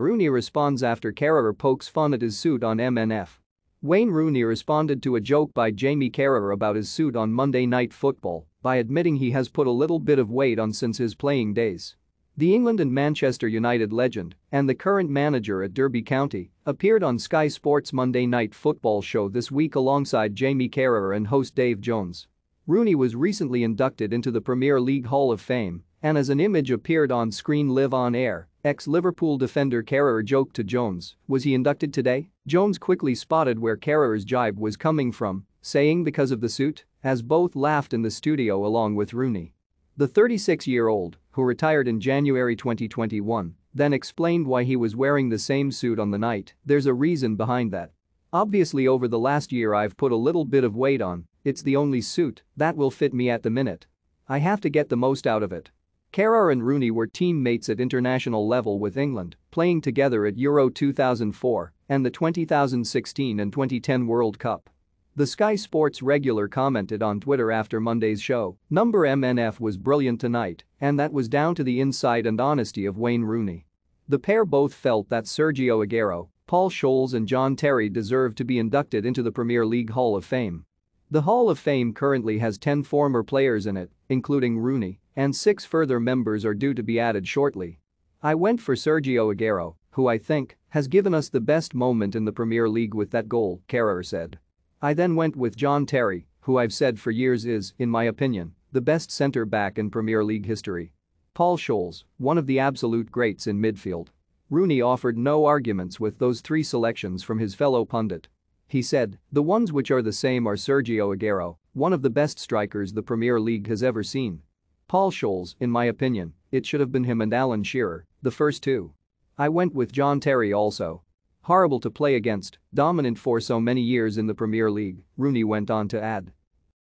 Rooney responds after Carragher pokes fun at his suit on MNF. Wayne Rooney responded to a joke by Jamie Carragher about his suit on Monday Night Football by admitting he has put a little bit of weight on since his playing days. The England and Manchester United legend and the current manager at Derby County appeared on Sky Sports Monday Night Football show this week alongside Jamie Carragher and host Dave Jones. Rooney was recently inducted into the Premier League Hall of Fame and as an image appeared on screen live on air, ex-Liverpool defender Carragher joked to Jones, was he inducted today? Jones quickly spotted where Carragher's jibe was coming from, saying because of the suit, as both laughed in the studio along with Rooney. The 36-year-old, who retired in January 2021, then explained why he was wearing the same suit on the night, there's a reason behind that. Obviously over the last year I've put a little bit of weight on, it's the only suit that will fit me at the minute. I have to get the most out of it. Carragher and Rooney were teammates at international level with England, playing together at Euro 2004 and the 2016 and 2010 World Cup. The Sky Sports regular commented on Twitter after Monday's show, number MNF was brilliant tonight, and that was down to the insight and honesty of Wayne Rooney. The pair both felt that Sergio Aguero, Paul Scholes and John Terry deserved to be inducted into the Premier League Hall of Fame. The Hall of Fame currently has 10 former players in it, including Rooney, and six further members are due to be added shortly. I went for Sergio Aguero, who I think has given us the best moment in the Premier League with that goal, Carragher said. I then went with John Terry, who I've said for years is, in my opinion, the best centre-back in Premier League history. Paul Scholes, one of the absolute greats in midfield. Rooney offered no arguments with those three selections from his fellow pundit. He said, the ones which are the same are Sergio Aguero, one of the best strikers the Premier League has ever seen. Paul Scholes, in my opinion, it should have been him and Alan Shearer, the first two. I went with John Terry also, Horrible to play against, dominant for so many years in the Premier League, Rooney went on to add.